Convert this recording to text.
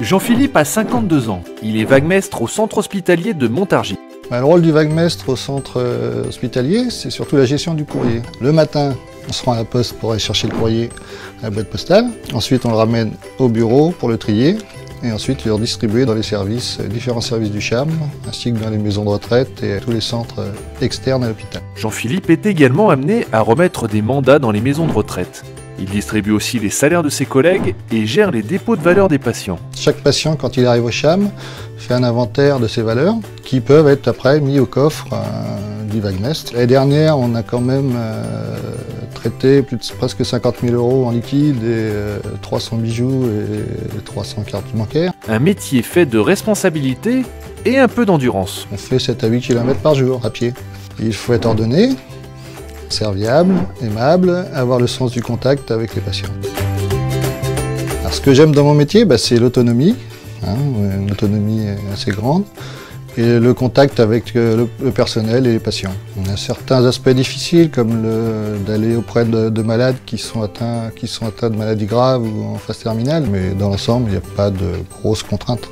Jean-Philippe a 52 ans. Il est vaguemestre au centre hospitalier de Montargis. Bah, le rôle du vaguemestre au centre euh, hospitalier, c'est surtout la gestion du courrier. Le matin, on se rend à la poste pour aller chercher le courrier à la boîte postale. Ensuite, on le ramène au bureau pour le trier. Et ensuite, le redistribuer dans les services, euh, différents services du CHAM, ainsi que dans les maisons de retraite et tous les centres euh, externes à l'hôpital. Jean-Philippe est également amené à remettre des mandats dans les maisons de retraite. Il distribue aussi les salaires de ses collègues et gère les dépôts de valeur des patients. Chaque patient, quand il arrive au CHAM, fait un inventaire de ses valeurs qui peuvent être après mis au coffre euh, du vaguemestre. L'année dernière, on a quand même euh, traité plus de, presque 50 000 euros en liquide et 300 euh, bijoux et 300 cartes bancaires. Un métier fait de responsabilité et un peu d'endurance. On fait 7 à 8 km par jour à pied. Il faut être ordonné, serviable, aimable, avoir le sens du contact avec les patients. Alors, ce que j'aime dans mon métier, bah, c'est l'autonomie, hein, une autonomie assez grande, et le contact avec euh, le, personnel et les patients. On a certains aspects difficiles, comme d'aller auprès de, de, malades qui sont, atteints, qui sont atteints de maladies graves ou en phase terminale, mais dans l'ensemble, il n'y a pas de grosses contraintes.